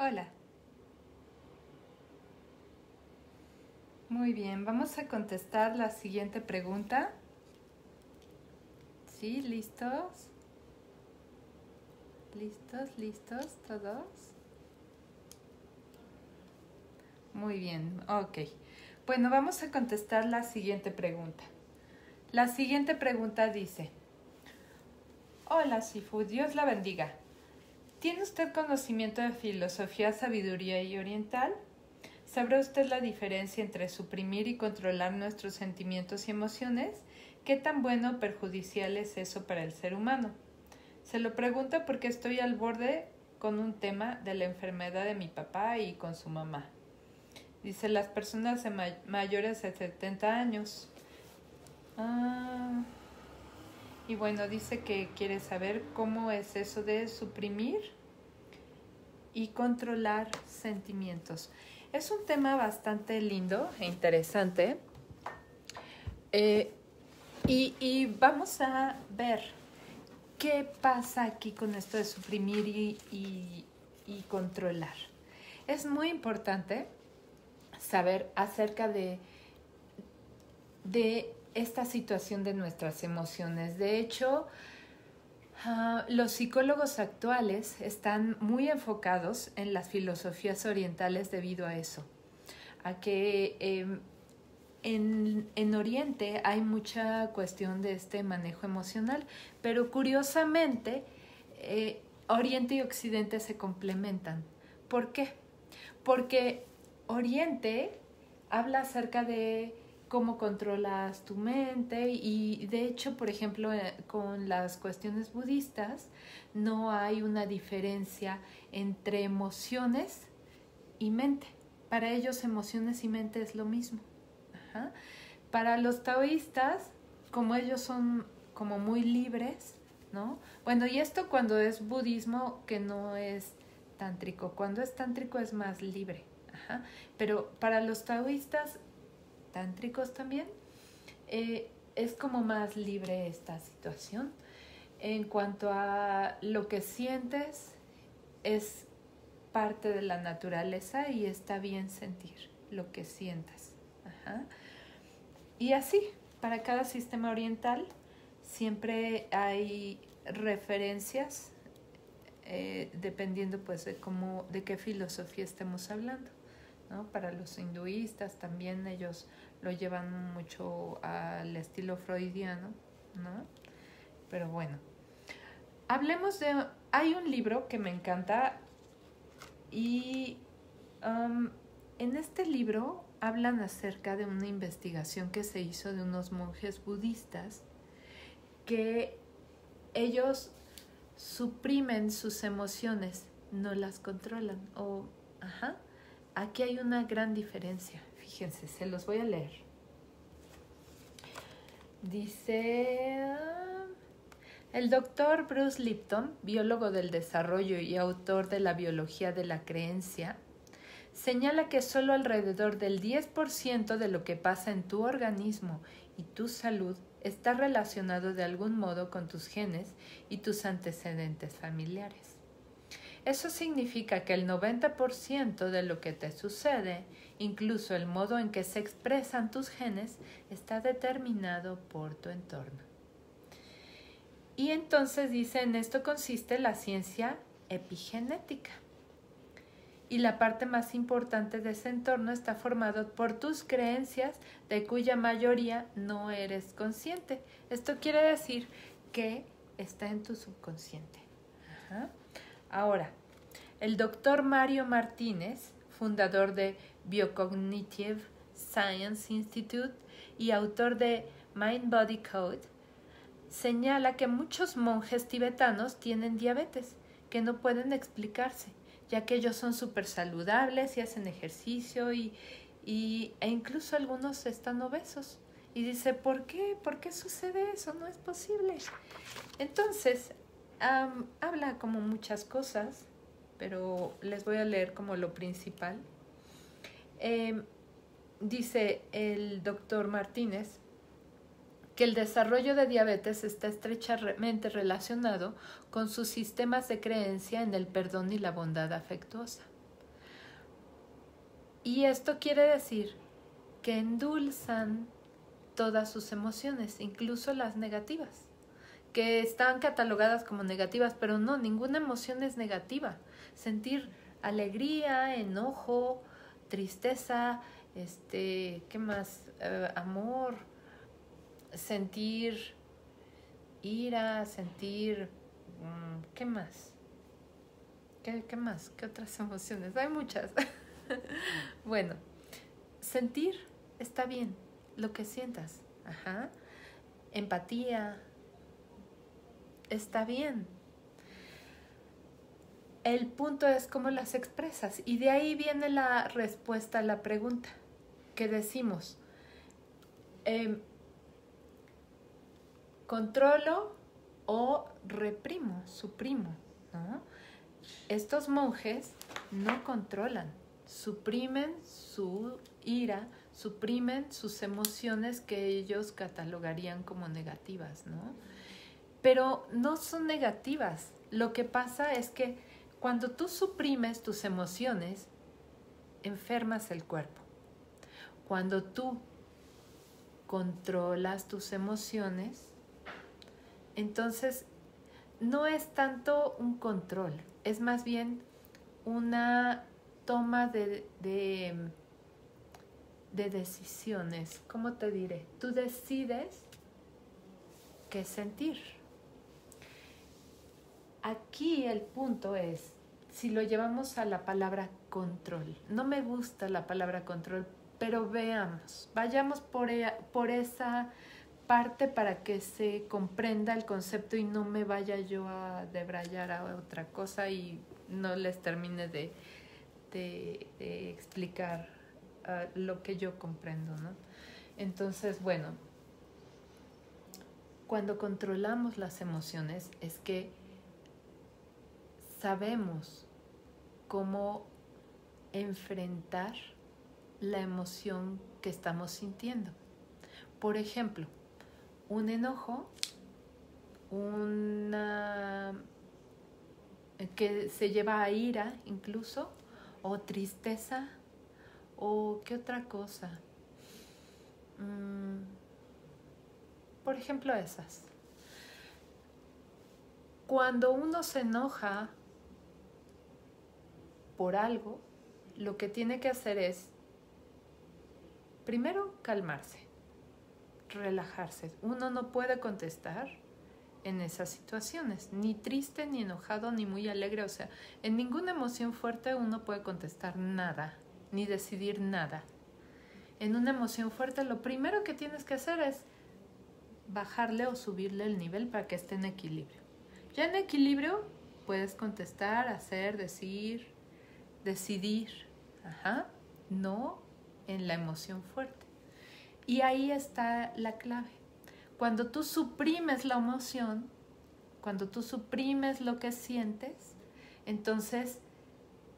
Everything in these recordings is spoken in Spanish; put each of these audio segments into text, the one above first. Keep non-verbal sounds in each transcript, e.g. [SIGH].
Hola. Muy bien, vamos a contestar la siguiente pregunta. ¿Sí? ¿Listos? ¿Listos? ¿Listos todos? Muy bien, ok. Bueno, vamos a contestar la siguiente pregunta. La siguiente pregunta dice, Hola Sifu, Dios la bendiga. ¿Tiene usted conocimiento de filosofía, sabiduría y oriental? ¿Sabrá usted la diferencia entre suprimir y controlar nuestros sentimientos y emociones? ¿Qué tan bueno o perjudicial es eso para el ser humano? Se lo pregunto porque estoy al borde con un tema de la enfermedad de mi papá y con su mamá. Dice las personas mayores de 70 años. Ah, y bueno, dice que quiere saber cómo es eso de suprimir y controlar sentimientos. Es un tema bastante lindo e interesante. Eh, y, vamos a ver qué pasa aquí con esto de suprimir y, y controlar. Es muy importante saber acerca de, de esta situación de nuestras emociones. De hecho, ah, los psicólogos actuales están muy enfocados en las filosofías orientales debido a eso, a que em, en, en, Oriente hay mucha cuestión de este manejo emocional, pero curiosamente eh, Oriente y Occidente se complementan. ¿Por qué? Porque Oriente habla acerca de cómo controlas tu mente y de hecho, por ejemplo, eh, con las cuestiones budistas no hay una diferencia entre emociones y mente. Para ellos emociones y mente es lo mismo. Para los taoístas, como ellos son como muy libres, ¿no? Bueno, y esto cuando es budismo que no es tántrico, cuando es tántrico es más libre. Pero para los taoístas tántricos también, eh, es como más libre esta situación. En cuanto a lo que sientes, es parte de la naturaleza y está bien sentir lo que sientas. Y así, para cada sistema oriental siempre hay referencias eh, dependiendo pues de cómo, de qué filosofía estemos hablando. Para los hinduistas también ellos lo llevan mucho al estilo freudiano, ¿no? Pero bueno, hablemos de... Hay un libro que me encanta y um, en este libro hablan acerca de una investigación que se hizo de unos monjes budistas que ellos suprimen sus emociones, no las controlan o, ajá, Aquí hay una gran diferencia. Fíjense, se los voy a leer. Dice, el doctor Bruce Lipton, biólogo del desarrollo y autor de la biología de la creencia, señala que solo alrededor del 10% de lo que pasa en tu organismo y tu salud está relacionado de algún modo con tus genes y tus antecedentes familiares. Eso significa que el 90% de lo que te sucede, incluso el modo en que se expresan tus genes, está determinado por tu entorno. Y entonces dice, en esto consiste la ciencia epigenética. Y la parte más importante de ese entorno está formado por tus creencias, de cuya mayoría no eres consciente. Esto quiere decir que está en tu subconsciente. Ahora, el doctor Mario Martínez, fundador de Biocognitive Science Institute y autor de Mind Body Code, señala que muchos monjes tibetanos tienen diabetes que no pueden explicarse, ya que ellos son súper saludables y hacen ejercicio y, e incluso algunos están obesos. Y dice, ¿por qué? ¿Por qué sucede eso? No es posible. Entonces, habla como muchas cosas, pero les voy a leer como lo principal. Em, dice el doctor Martínez que el desarrollo de diabetes está estrechamente relacionado con sus sistemas de creencia en el perdón y la bondad afectuosa. Y esto quiere decir que endulzan todas sus emociones, incluso las negativas, que están catalogadas como negativas, pero no, ninguna emoción es negativa. Sentir alegría, enojo, tristeza, este, ¿qué más? Eh, amor, sentir ira, sentir, mm, ¿qué más? ¿Qué, ¿Qué más? ¿Qué otras [LAUGHS] emociones? Hay muchas. [LAUGHS] bueno, sentir está bien, lo que sientas. Ajá. Empatía está bien. El punto es cómo las expresas y de ahí viene la respuesta a la pregunta que decimos. Em, controlo o reprimo, suprimo. ¿no? Estos monjes no controlan, suprimen su ira, suprimen sus emociones que ellos catalogarían como negativas, ¿no? Pero no son negativas. Lo que pasa es que cuando tú suprimes tus emociones, enfermas el cuerpo. Cuando tú controlas tus emociones, entonces no es tanto un control, es más bien una toma de, de, de decisiones. ¿Cómo te diré? Tú decides qué sentir Aquí el punto es, si lo llevamos a la palabra control, no me gusta la palabra control, pero veamos, vayamos por, ella, por esa parte para que se comprenda el concepto y no me vaya yo a debrayar a otra cosa y no les termine de, de, explicar uh, lo que yo comprendo, ¿no? Entonces, bueno, cuando controlamos las emociones es que sabemos cómo enfrentar la emoción que estamos sintiendo. Por ejemplo, un enojo, una que se lleva a ira incluso, o tristeza, o qué otra cosa. Mm, por ejemplo, esas. Cuando uno se enoja por algo, lo que tiene que hacer es, primero, calmarse, relajarse. Uno no puede contestar en esas situaciones, ni triste, ni enojado, ni muy alegre. O sea, en ninguna emoción fuerte uno puede contestar nada, ni decidir nada. En una emoción fuerte lo primero que tienes que hacer es bajarle o subirle el nivel para que esté en equilibrio. Ya en equilibrio puedes contestar, hacer, decir, decidir, no en la emoción fuerte. Y ahí está la clave. Cuando tú suprimes la emoción, cuando tú suprimes lo que sientes, entonces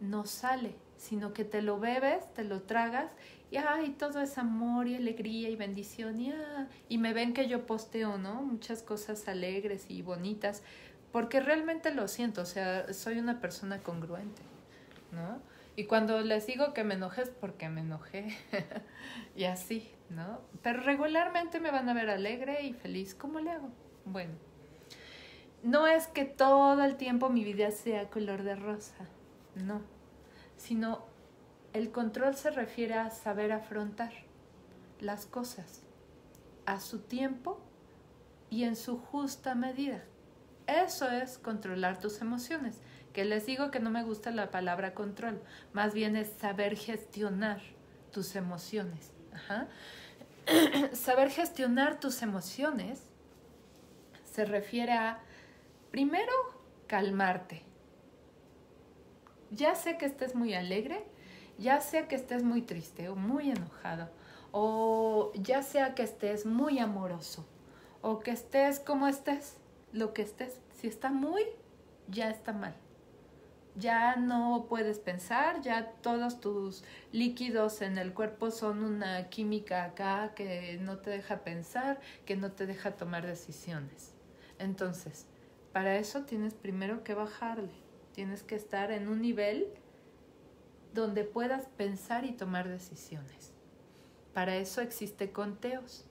no sale, sino que te lo bebes, te lo tragas y ay, todo es amor y alegría y bendición y, ah, y me ven que yo posteo, ¿no? Muchas cosas alegres y bonitas, porque realmente lo siento, o sea, soy una persona congruente. ¿No? Y cuando les digo que me enojé es porque me enojé [LAUGHS] y así, ¿no? Pero regularmente me van a ver alegre y feliz. ¿Cómo le hago? Bueno, no es que todo el tiempo mi vida sea color de rosa, no, sino el control se refiere a saber afrontar las cosas a su tiempo y en su justa medida. Eso es controlar tus emociones que les digo que no me gusta la palabra control, más bien es saber gestionar tus emociones. [CLEARS THROAT] saber gestionar tus emociones se refiere a, primero, calmarte. Ya sé que estés muy alegre, ya sea que estés muy triste o muy enojado, o ya sea que estés muy amoroso, o que estés como estés, lo que estés, si está muy, ya está mal ya no puedes pensar, ya todos tus líquidos en el cuerpo son una química acá que no te deja pensar, que no te deja tomar decisiones. Entonces, para eso tienes primero que bajarle, tienes que estar en un nivel donde puedas pensar y tomar decisiones. Para eso existe conteos.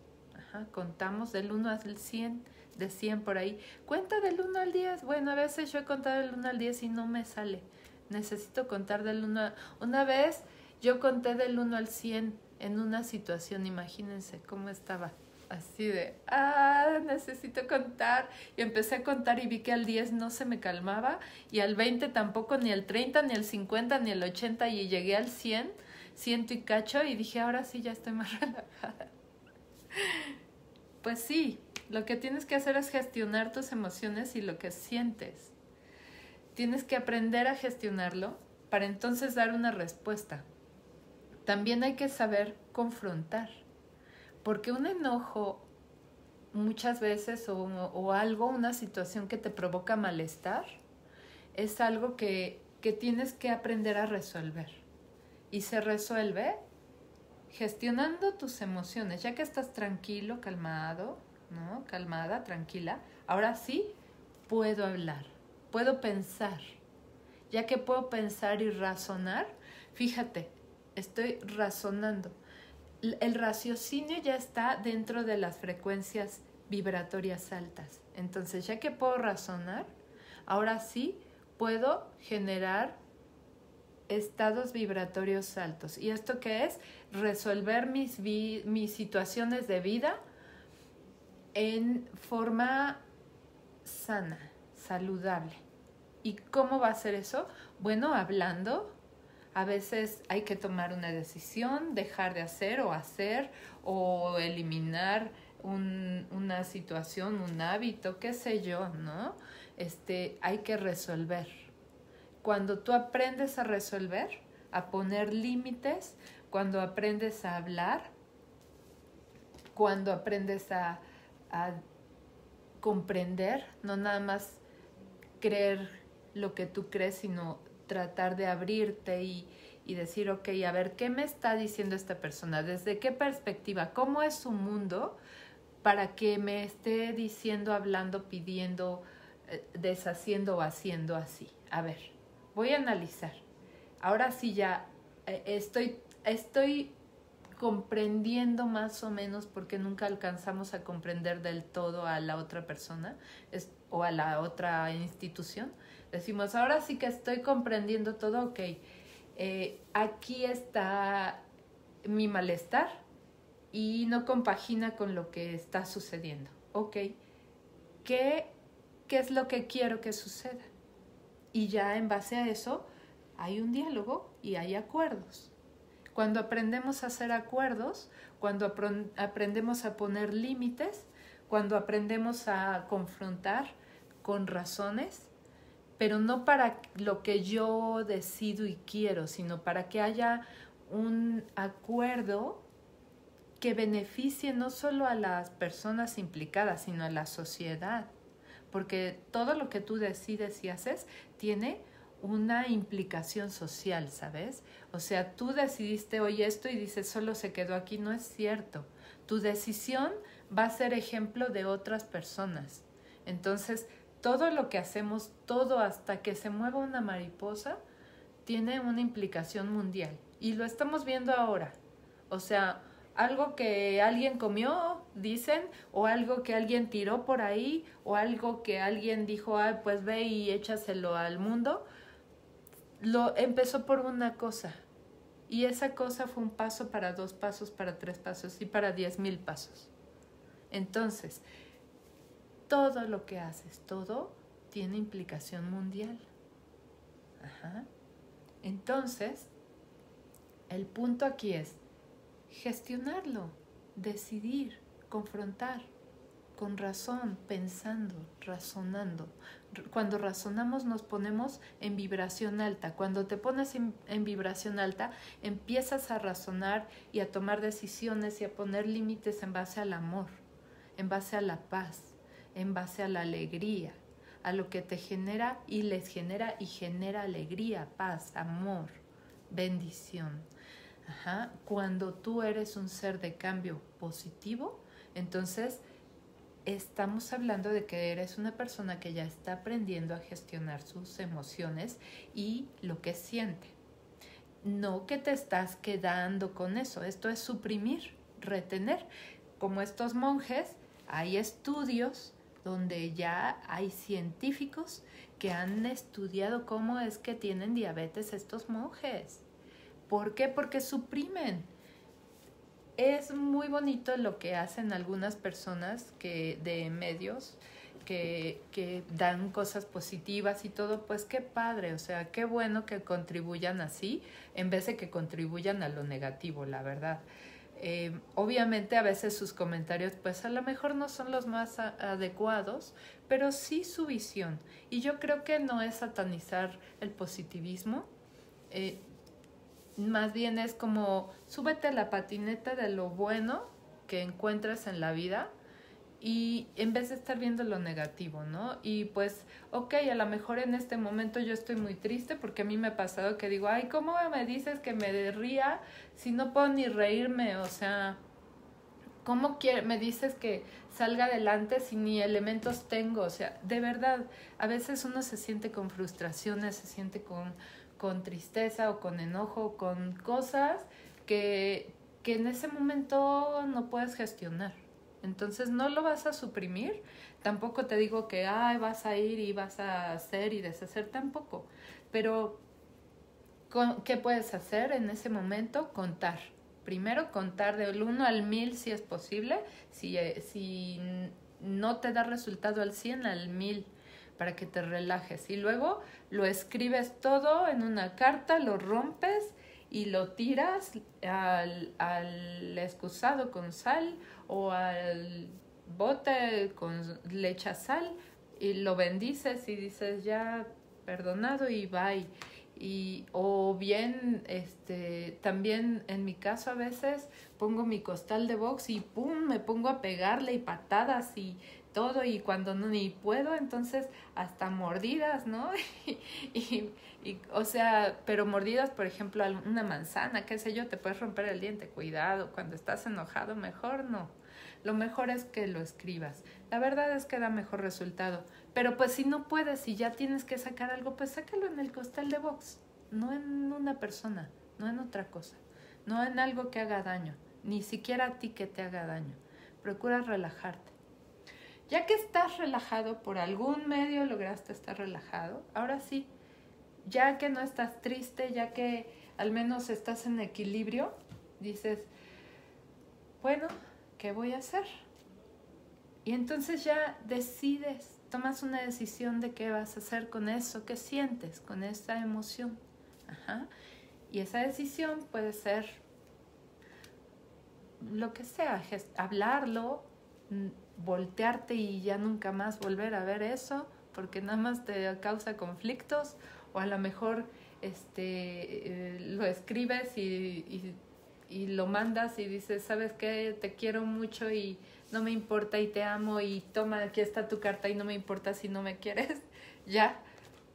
contamos del 1 al 100, de 100 por ahí. Cuenta del 1 al 10. Bueno, a veces yo he contado del 1 al 10 y no me sale. Necesito contar del 1 al... Una vez yo conté del 1 al 100 en una situación, imagínense cómo estaba así de, ah, necesito contar. Y empecé a contar y vi que al 10 no se me calmaba y al 20 tampoco, ni al 30, ni al 50, ni al 80 y llegué al 100, ciento y cacho y dije, ahora sí ya estoy más [LAUGHS] relajada. Pues sí, lo que tienes que hacer es gestionar tus emociones y lo que sientes. Tienes que aprender a gestionarlo para entonces dar una respuesta. También hay que saber confrontar porque un enojo muchas veces o, algo, una situación que te provoca malestar, es algo que, que tienes que aprender a resolver. Y se resuelve gestionando tus emociones, ya que estás tranquilo, calmado, ¿no? Calmada, tranquila. Ahora sí puedo hablar, puedo pensar. Ya que puedo pensar y razonar, fíjate, estoy razonando el raciocinio ya está dentro de las frecuencias vibratorias altas. Entonces, ya que puedo razonar, ahora sí puedo generar estados vibratorios altos. ¿Y esto qué es? Resolver mis, mis situaciones de vida en forma sana, saludable. ¿Y cómo va a ser eso? Bueno, hablando, a veces hay que tomar una decisión, dejar de hacer o hacer o eliminar una situación, un hábito, qué sé yo, ¿no? Este, hay que resolver. Cuando tú aprendes a resolver, a poner límites, cuando aprendes a hablar, cuando aprendes a, a comprender, no nada más creer lo que tú crees, sino tratar de abrirte y, decir, ok, a ver, ¿qué me está diciendo esta persona? ¿Desde qué perspectiva? ¿Cómo es su mundo para que me esté diciendo, hablando, pidiendo, eh, deshaciendo o haciendo así? A ver, voy a analizar. Ahora sí ya eh, estoy, estoy comprendiendo más o menos porque nunca alcanzamos a comprender del todo a la otra persona o a la otra institución decimos, ahora sí que estoy comprendiendo todo, ok, eh, aquí está mi malestar y no compagina con lo que está sucediendo. Ok, ¿qué, qué es lo que quiero que suceda? Y ya en base a eso hay un diálogo y hay acuerdos. Cuando aprendemos a hacer acuerdos, cuando aprendemos a poner límites, cuando aprendemos a confrontar con razones, pero no para lo que yo decido y quiero, sino para que haya un acuerdo que beneficie no solo a las personas implicadas, sino a la sociedad. Porque todo lo que tú decides y haces tiene una implicación social, ¿sabes? O sea, tú decidiste hoy esto y dices solo se quedó aquí, no es cierto. Tu decisión va a ser ejemplo de otras personas. Entonces, todo lo que hacemos, todo hasta que se mueva una mariposa, tiene una implicación mundial. Y lo estamos viendo ahora. O sea, algo que alguien comió, dicen, o algo que alguien tiró por ahí, o algo que alguien dijo, Ay, pues ve y échaselo al mundo, lo empezó por una cosa. Y esa cosa fue un paso para dos pasos, para tres pasos y para diez mil pasos. Entonces, todo lo que haces, todo tiene implicación mundial. Entonces, el punto aquí es gestionarlo, decidir, confrontar, con razón, pensando, razonando. Cuando razonamos nos ponemos en vibración alta. Cuando te pones en, vibración alta, empiezas a razonar y a tomar decisiones y a poner límites en base al amor, en base a la paz, en base a la alegría, a lo que te genera y les genera y genera alegría, paz, amor, bendición. Cuando tú eres un ser de cambio positivo, entonces estamos hablando de que eres una persona que ya está aprendiendo a gestionar sus emociones y lo que siente. no que te estás quedando con eso. Esto es suprimir, retener. Como estos monjes, hay estudios donde ya hay científicos que han estudiado cómo es que tienen diabetes estos monjes. ¿Por qué? Porque suprimen. Es muy bonito lo que hacen algunas personas que de medios que, que, dan cosas positivas y todo, pues qué padre, o sea, qué bueno que contribuyan así en vez de que contribuyan a lo negativo, la verdad. Eh, obviamente a veces sus comentarios pues a lo mejor no son los más adecuados, pero sí su visión. Y yo creo que no es satanizar el positivismo, eh, más bien es como súbete la patineta de lo bueno que encuentras en la vida y en vez de estar viendo lo negativo, ¿no? Y pues, ok, a lo mejor en este momento yo estoy muy triste porque a mí me ha pasado que digo, ay, ¿cómo me dices que me ría si no puedo ni reírme? O sea, ¿cómo quiere, me dices que salga adelante si ni elementos tengo? O sea, de verdad, a veces uno se siente con frustraciones, se siente con, con tristeza o con enojo, con cosas que, que en ese momento no puedes gestionar. Entonces no lo vas a suprimir, tampoco te digo que Ay, vas a ir y vas a hacer y deshacer tampoco, pero ¿qué puedes hacer en ese momento? Contar. Primero contar del 1 al 1000 si es posible, si, eh, si no te da resultado al 100, al 1000 para que te relajes. Y luego lo escribes todo en una carta, lo rompes y lo tiras al, al excusado con sal o al bote con leche sal y lo bendices y dices ya perdonado y bye. Y, o bien, este, también en mi caso a veces pongo mi costal de box y pum, me pongo a pegarle y patadas y todo y cuando no ni puedo, entonces hasta mordidas, ¿no? [LAUGHS] y, y, o sea, pero mordidas, por ejemplo, una manzana, qué sé yo, te puedes romper el diente, cuidado, cuando estás enojado, mejor no. Lo mejor es que lo escribas. La verdad es que da mejor resultado. Pero pues si no puedes, si ya tienes que sacar algo, pues sácalo en el costal de box, no en una persona, no en otra cosa, no en algo que haga daño, ni siquiera a ti que te haga daño. Procura relajarte. Ya que estás relajado, por algún medio lograste estar relajado, ahora sí, ya que no estás triste, ya que al menos estás en equilibrio, dices, bueno, ¿qué voy a hacer? Y entonces ya decides, tomas una decisión de qué vas a hacer con eso, qué sientes, con esa emoción. Y esa decisión puede ser lo que sea, hablarlo, voltearte y ya nunca más volver a ver eso, porque nada más te causa conflictos, o a lo mejor este, eh, lo escribes y, y, lo mandas y dices, ¿sabes qué? Te quiero mucho y no me importa y te amo y toma, aquí está tu carta y no me importa si no me quieres, [LAUGHS] ya,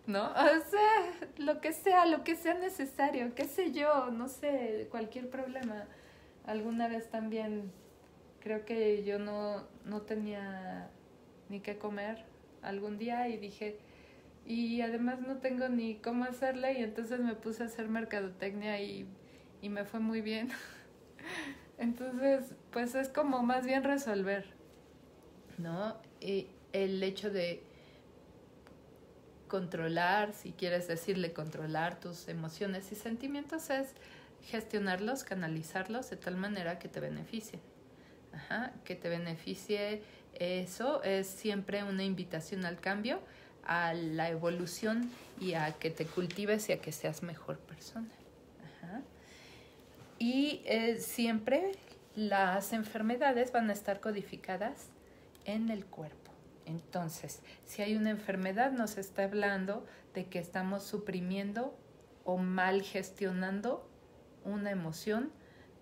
¿no? O sea, lo que sea, lo que sea necesario, qué sé yo, no sé, cualquier problema. Alguna vez también creo que yo no, no tenía ni qué comer algún día y dije, y además no tengo ni cómo hacerle y entonces me puse a hacer mercadotecnia y, y me fue muy bien. [LAUGHS] entonces, pues es como más bien resolver, ¿no? Y el hecho de controlar, si quieres decirle controlar tus emociones y sentimientos, es gestionarlos, canalizarlos de tal manera que te beneficien. Que te beneficie eso es siempre una invitación al cambio, a la evolución y a que te cultives y a que seas mejor persona. Y eh, siempre las enfermedades van a estar codificadas en el cuerpo. Entonces, si hay una enfermedad, nos está hablando de que estamos suprimiendo o mal gestionando una emoción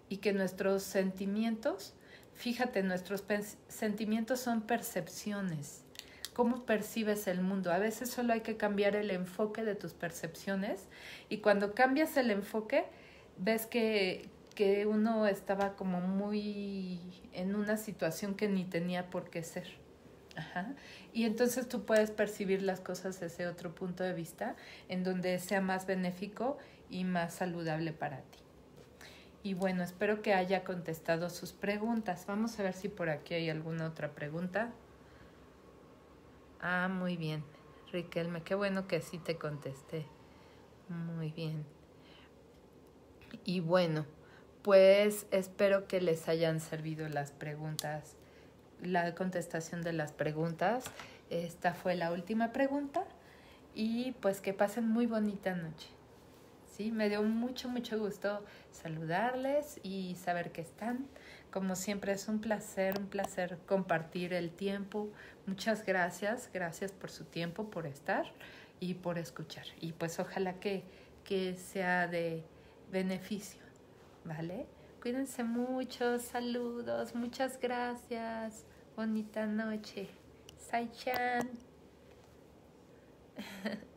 y que nuestros sentimientos Fíjate, nuestros sentimientos son percepciones. ¿Cómo percibes el mundo? A veces solo hay que cambiar el enfoque de tus percepciones y cuando cambias el enfoque ves que, que uno estaba como muy en una situación que ni tenía por qué ser. Ajá. Y entonces tú puedes percibir las cosas desde otro punto de vista, en donde sea más benéfico y más saludable para ti. Y bueno, espero que haya contestado sus preguntas. Vamos a ver si por aquí hay alguna otra pregunta. Ah, muy bien. Riquelme, qué bueno que sí te contesté. Muy bien. Y bueno, pues espero que les hayan servido las preguntas, la contestación de las preguntas. Esta fue la última pregunta y pues que pasen muy bonita noche. Sí, me dio mucho, mucho gusto saludarles y saber que están. Como siempre es un placer, un placer compartir el tiempo. Muchas gracias, gracias por su tiempo, por estar y por escuchar. Y pues ojalá que, que sea de beneficio, ¿vale? Cuídense mucho, saludos, muchas gracias. Bonita noche. Sai-chan. [LAUGHS]